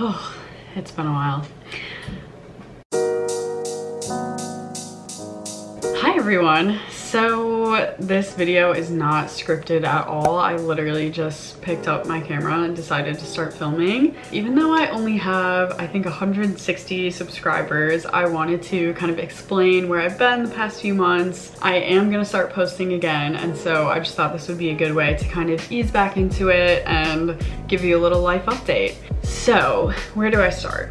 Oh, it's been a while. Hi everyone. So this video is not scripted at all. I literally just picked up my camera and decided to start filming. Even though I only have, I think 160 subscribers, I wanted to kind of explain where I've been the past few months. I am gonna start posting again. And so I just thought this would be a good way to kind of ease back into it and give you a little life update. So where do I start?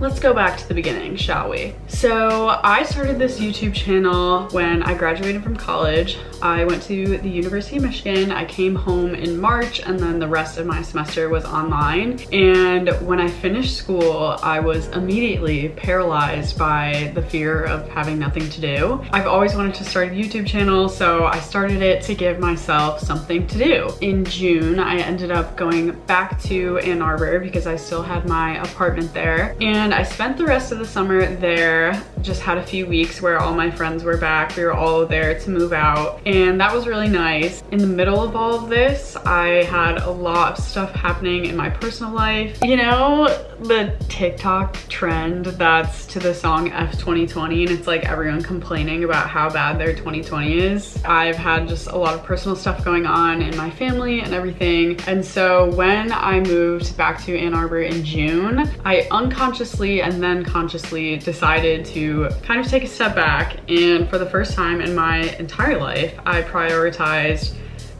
Let's go back to the beginning, shall we? So I started this YouTube channel when I graduated from college. I went to the University of Michigan. I came home in March and then the rest of my semester was online. And when I finished school, I was immediately paralyzed by the fear of having nothing to do. I've always wanted to start a YouTube channel, so I started it to give myself something to do. In June, I ended up going back to Ann Arbor because I still had my apartment there. And and I spent the rest of the summer there, just had a few weeks where all my friends were back. We were all there to move out and that was really nice. In the middle of all of this, I had a lot of stuff happening in my personal life. You know, the TikTok trend that's to the song F2020 and it's like everyone complaining about how bad their 2020 is. I've had just a lot of personal stuff going on in my family and everything. And so when I moved back to Ann Arbor in June, I unconsciously unconsciously and then consciously decided to kind of take a step back and for the first time in my entire life, I prioritized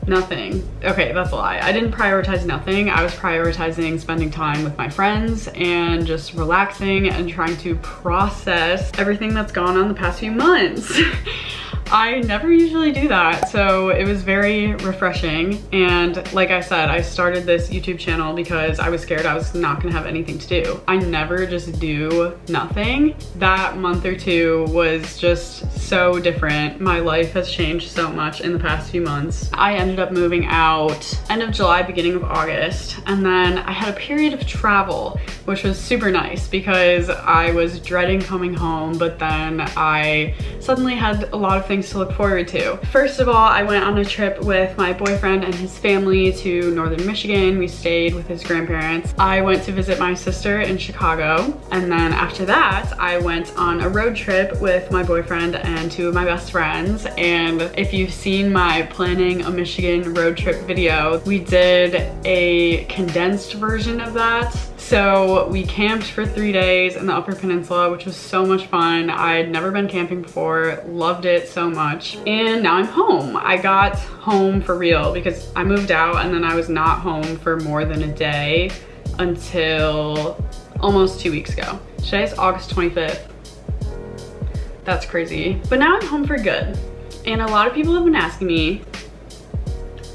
nothing. Okay, that's a lie. I didn't prioritize nothing. I was prioritizing spending time with my friends and just relaxing and trying to process everything that's gone on the past few months. I never usually do that, so it was very refreshing. And like I said, I started this YouTube channel because I was scared I was not gonna have anything to do. I never just do nothing. That month or two was just so different. My life has changed so much in the past few months. I ended up moving out end of July, beginning of August, and then I had a period of travel, which was super nice because I was dreading coming home, but then I suddenly had a lot of things things to look forward to. First of all, I went on a trip with my boyfriend and his family to Northern Michigan. We stayed with his grandparents. I went to visit my sister in Chicago. And then after that, I went on a road trip with my boyfriend and two of my best friends. And if you've seen my planning a Michigan road trip video, we did a condensed version of that so we camped for three days in the Upper Peninsula, which was so much fun. I had never been camping before, loved it so much. And now I'm home. I got home for real because I moved out and then I was not home for more than a day until almost two weeks ago. Today is August 25th. That's crazy. But now I'm home for good. And a lot of people have been asking me,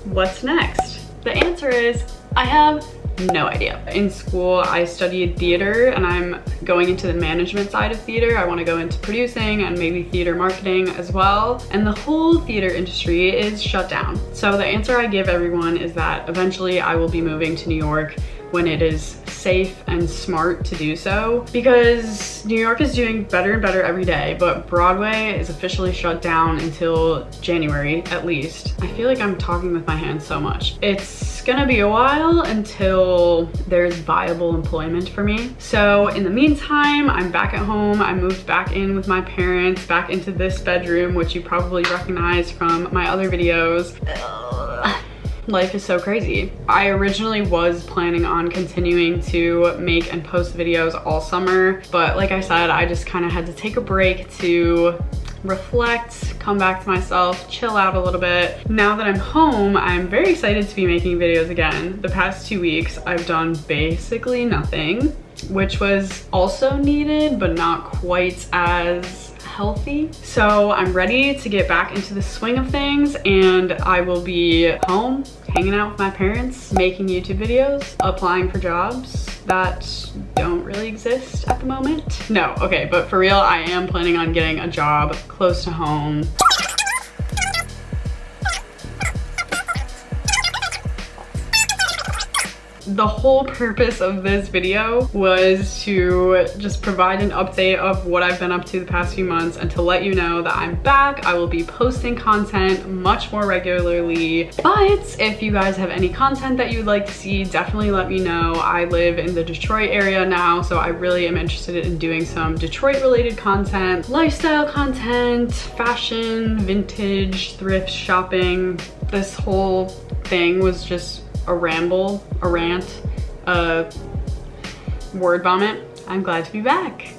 what's next? The answer is, I have no idea. In school, I studied theater and I'm going into the management side of theater. I wanna go into producing and maybe theater marketing as well. And the whole theater industry is shut down. So the answer I give everyone is that eventually I will be moving to New York when it is safe and smart to do so because New York is doing better and better every day, but Broadway is officially shut down until January at least. I feel like I'm talking with my hands so much. It's gonna be a while until there's viable employment for me. So in the meantime, I'm back at home. I moved back in with my parents, back into this bedroom, which you probably recognize from my other videos. Life is so crazy. I originally was planning on continuing to make and post videos all summer, but like I said, I just kind of had to take a break to reflect, come back to myself, chill out a little bit. Now that I'm home, I'm very excited to be making videos again. The past two weeks, I've done basically nothing, which was also needed, but not quite as healthy. So I'm ready to get back into the swing of things and I will be home, hanging out with my parents, making YouTube videos, applying for jobs that don't really exist at the moment. No, okay, but for real, I am planning on getting a job close to home. The whole purpose of this video was to just provide an update of what I've been up to the past few months and to let you know that I'm back. I will be posting content much more regularly. But if you guys have any content that you'd like to see, definitely let me know. I live in the Detroit area now, so I really am interested in doing some Detroit related content, lifestyle content, fashion, vintage, thrift shopping. This whole thing was just a ramble, a rant, a word vomit. I'm glad to be back.